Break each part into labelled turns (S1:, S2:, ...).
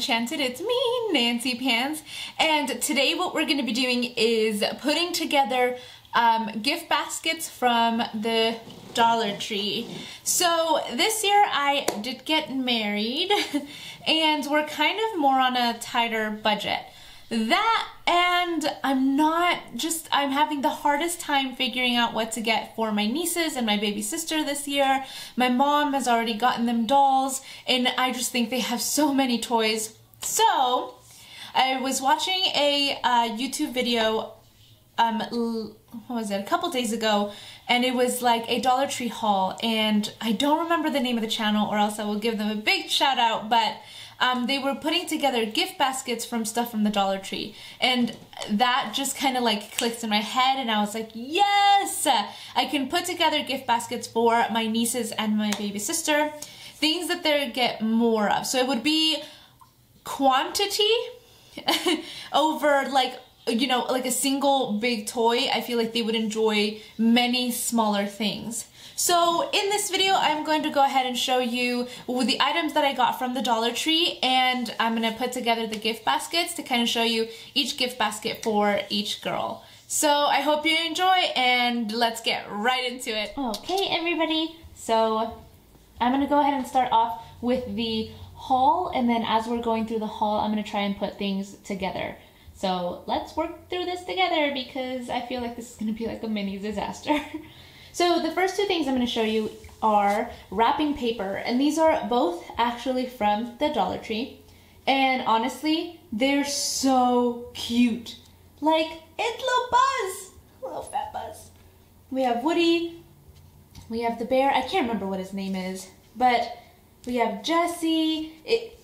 S1: Enchanted. It's me, Nancy Pants, and today what we're going to be doing is putting together um, gift baskets from the Dollar Tree. So this year I did get married and we're kind of more on a tighter budget. That and I'm not just, I'm having the hardest time figuring out what to get for my nieces and my baby sister this year. My mom has already gotten them dolls and I just think they have so many toys. So I was watching a uh, YouTube video um, what was it, a couple days ago, and it was like a Dollar Tree haul, and I don't remember the name of the channel, or else I will give them a big shout out, but um, they were putting together gift baskets from stuff from the Dollar Tree. And that just kind of like clicked in my head and I was like, yes, I can put together gift baskets for my nieces and my baby sister. Things that they get more of. So it would be quantity over like you know, like a single big toy, I feel like they would enjoy many smaller things. So in this video, I'm going to go ahead and show you the items that I got from the Dollar Tree and I'm to put together the gift baskets to kind of show you each gift basket for each girl. So I hope you enjoy and let's get right into it. Okay, everybody. So I'm to go ahead and start off with the haul and then as we're going through the haul, I'm to try and put things together. So let's work through this together because I feel like this is to be like a mini disaster. So the first two things I'm to show you are wrapping paper, and these are both actually from the Dollar Tree. And honestly, they're so cute. Like, it's little Buzz, little fat Buzz. We have Woody, we have the bear, I can't remember what his name is, but we have Jesse, it,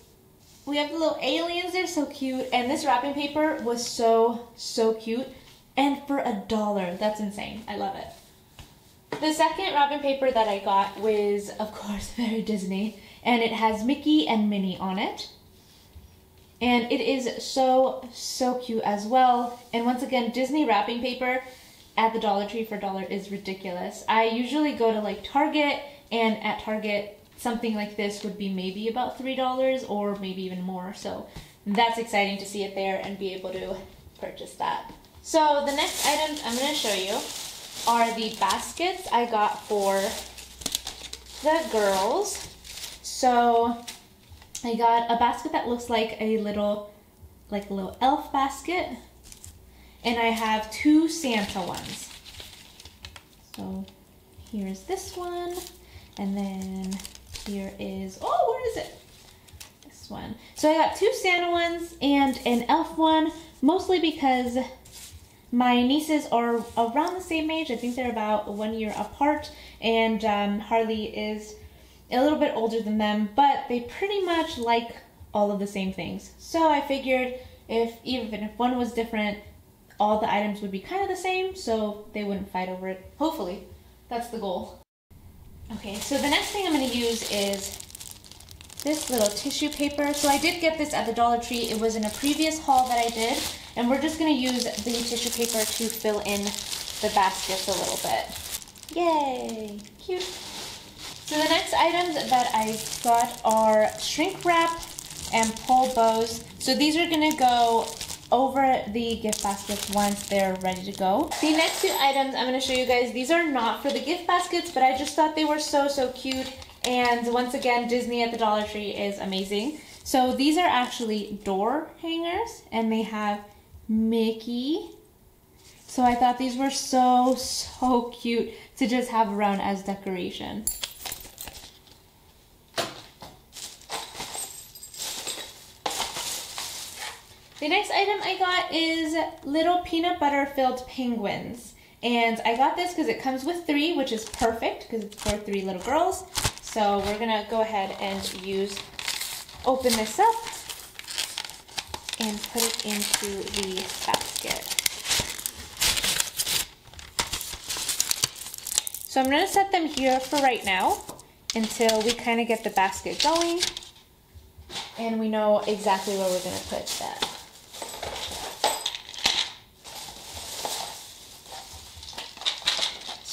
S1: we have the little aliens, they're so cute, and this wrapping paper was so, so cute. And for a dollar, that's insane, I love it. The second wrapping paper that I got was, of course, very Disney, and it has Mickey and Minnie on it. And it is so, so cute as well. And once again, Disney wrapping paper at the Dollar Tree for a dollar is ridiculous. I usually go to like Target, and at Target, something like this would be maybe about $3 or maybe even more. So that's exciting to see it there and be able to purchase that. So the next items I'm going to show you are the baskets I got for the girls. So I got a basket that looks like a little, like a little elf basket. And I have two Santa ones. So here's this one. And then here is, oh, where is it? This one. So I got two Santa ones and an elf one, mostly because my nieces are around the same age. I think they're about one year apart, and um, Harley is a little bit older than them, but they pretty much like all of the same things. So I figured if even if one was different, all the items would be kind of the same, so they wouldn't fight over it. Hopefully, that's the goal. Okay, so the next thing I'm going to use is this little tissue paper. So I did get this at the Dollar Tree. It was in a previous haul that I did. And we're just going to use the tissue paper to fill in the baskets a little bit. Yay! Cute. So the next items that I got are shrink wrap and pull bows. So these are going to go over the gift baskets once they're ready to go. The next two items I'm going to show you guys, these are not for the gift baskets, but I just thought they were so, so cute. And once again, Disney at the Dollar Tree is amazing. So these are actually door hangers, and they have Mickey. So I thought these were so, so cute to just have around as decoration. The next item I got is little peanut butter filled penguins. And I got this because it comes with three, which is perfect because it's for three little girls. So we're gonna go ahead and use, open this up and put it into the basket. So I'm going to set them here for right now until we kind of get the basket going and we know exactly where we're going to put that.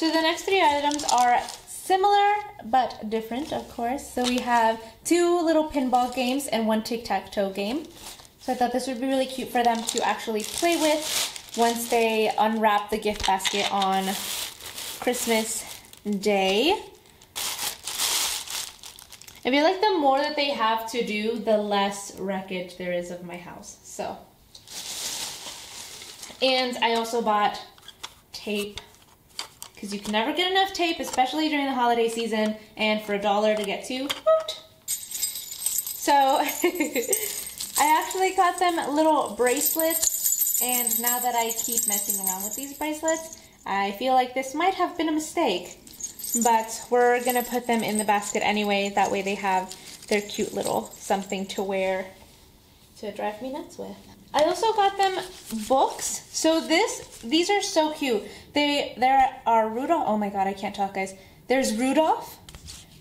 S1: So the next three items are similar but different, of course. So we have two little pinball games and one tic-tac-toe game. So I thought this would be really cute for them to actually play with once they unwrap the gift basket on Christmas Day. I feel like the more that they have to do, the less wreckage there is of my house. So, and I also bought tape because you can never get enough tape, especially during the holiday season, and for a dollar to get two. Woot. So, I actually got them little bracelets, and now that I keep messing around with these bracelets, I feel like this might have been a mistake but we're gonna put them in the basket anyway. That way they have their cute little something to wear to drive me nuts with. I also got them books. So this, these are so cute. They, there are Rudolph, oh my god, I can't talk guys. There's Rudolph,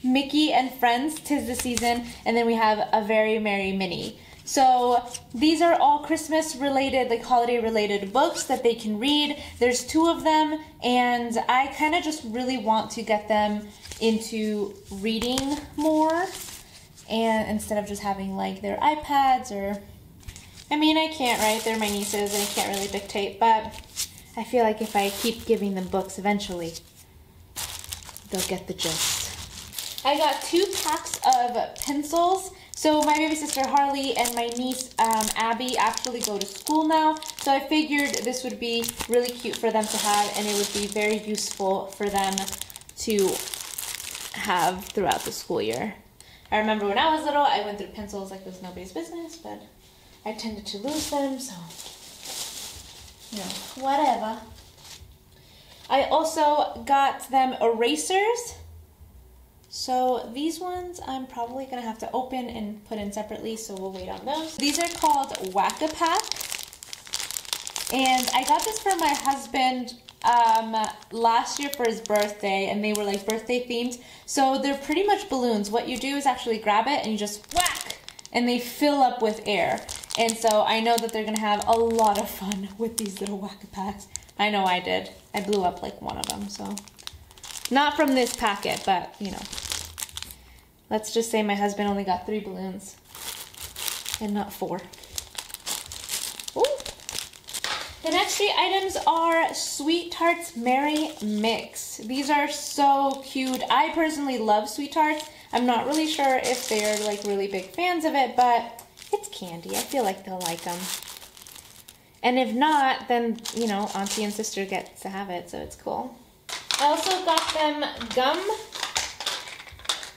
S1: Mickey and Friends, Tis the Season, and then we have A Very Merry Minnie. So these are all Christmas related, like holiday related books that they can read. There's two of them, and I kind of just really want to get them into reading more, and instead of just having like their iPads or, I mean, I can't, right? They're my nieces, and I can't really dictate, but I feel like if I keep giving them books, eventually they'll get the gist. I got two packs of pencils so my baby sister Harley and my niece um, Abby actually go to school now. So I figured this would be really cute for them to have and it would be very useful for them to have throughout the school year. I remember when I was little, I went through pencils like it was nobody's business, but I tended to lose them, so, you know, whatever. I also got them erasers so these ones I'm probably gonna have to open and put in separately, so we'll wait on those. These are called Whack-A-Pack. And I got this for my husband um, last year for his birthday, and they were like birthday themed. So they're pretty much balloons. What you do is actually grab it and you just whack, and they fill up with air. And so I know that they're gonna have a lot of fun with these little Whack-A-Packs. I know I did. I blew up like one of them, so. Not from this packet, but you know. Let's just say my husband only got three balloons and not four. Ooh. The next three items are Sweet Tarts Merry Mix. These are so cute. I personally love Sweet Tarts. I'm not really sure if they're like really big fans of it, but it's candy. I feel like they'll like them. And if not, then, you know, auntie and sister get to have it, so it's cool. I also got them gum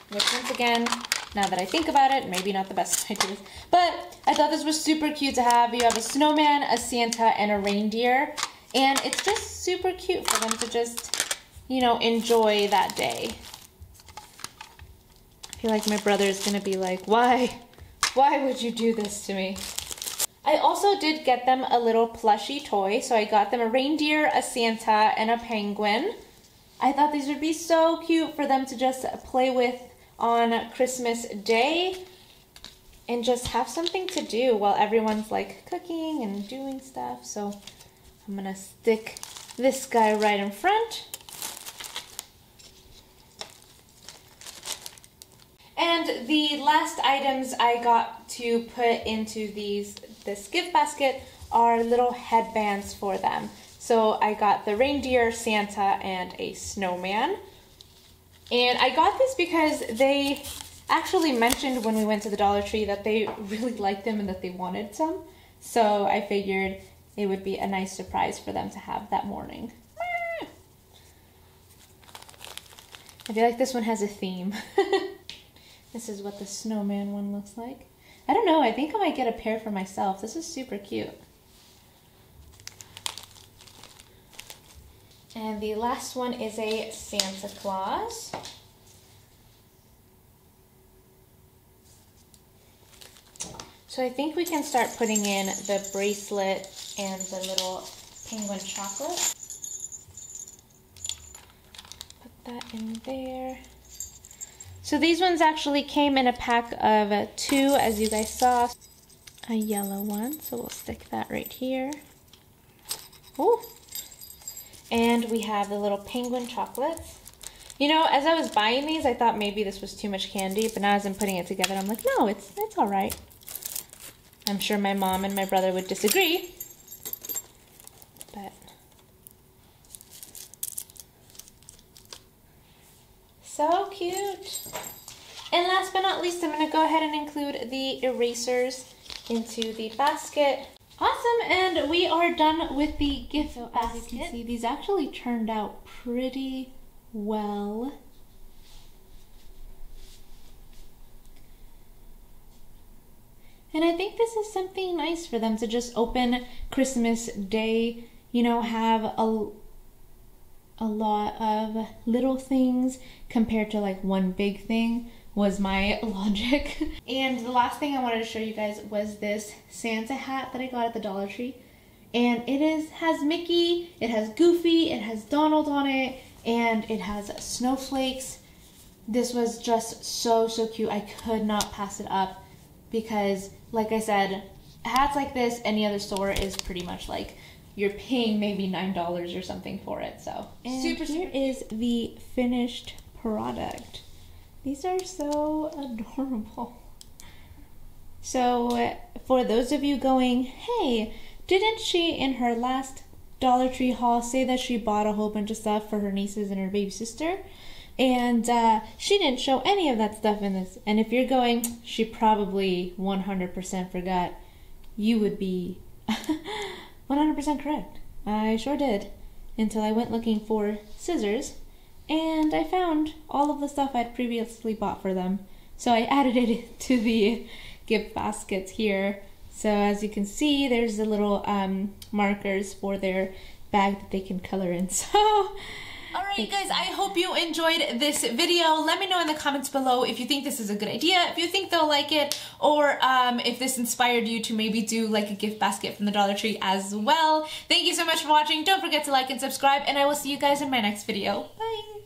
S1: which once again, now that I think about it, maybe not the best idea. But I thought this was super cute to have. You have a snowman, a Santa, and a reindeer. And it's just super cute for them to just, you know, enjoy that day. I feel like my brother is going to be like, why? Why would you do this to me? I also did get them a little plushy toy. So I got them a reindeer, a Santa, and a penguin. I thought these would be so cute for them to just play with on Christmas Day and just have something to do while everyone's like cooking and doing stuff. So I'm gonna stick this guy right in front. And the last items I got to put into these this gift basket are little headbands for them. So I got the reindeer, Santa, and a snowman. And I got this because they actually mentioned when we went to the Dollar Tree that they really liked them and that they wanted some. So I figured it would be a nice surprise for them to have that morning. I feel like this one has a theme. this is what the snowman one looks like. I don't know, I think I might get a pair for myself. This is super cute. And the last one is a Santa Claus. So I think we can start putting in the bracelet and the little penguin chocolate. Put that in there. So these ones actually came in a pack of uh, two, as you guys saw. A yellow one, so we'll stick that right here. Oh, and we have the little penguin chocolates. You know, as I was buying these, I thought maybe this was too much candy, but now as I'm putting it together, I'm like, no, it's it's all right. I'm sure my mom and my brother would disagree, but so cute. And last but not least, I'm going to go ahead and include the erasers into the basket. Awesome, and we are done with the gift so basket. As you can see, these actually turned out pretty well. And I think this is something nice for them to just open Christmas Day, you know, have a a lot of little things compared to like one big thing was my logic. and the last thing I wanted to show you guys was this Santa hat that I got at the Dollar Tree. And it is has Mickey, it has Goofy, it has Donald on it, and it has snowflakes. This was just so, so cute. I could not pass it up because, like I said, hats like this, any other store is pretty much like you're paying maybe $9 or something for it. So, and super, here super is the finished product. These are so adorable. So, for those of you going, hey, didn't she in her last Dollar Tree haul say that she bought a whole bunch of stuff for her nieces and her baby sister? And uh, she didn't show any of that stuff in this. And if you're going, she probably 100% forgot, you would be 100% correct. I sure did. Until I went looking for scissors and I found all of the stuff I'd previously bought for them. So I added it to the gift baskets here. So as you can see, there's the little um, markers for their bag that they can color in. So Alright guys, I hope you enjoyed this video. Let me know in the comments below if you think this is a good idea, if you think they'll like it, or um, if this inspired you to maybe do like a gift basket from the Dollar Tree as well. Thank you so much for watching. Don't forget to like and subscribe, and I will see you guys in my next video. Bye!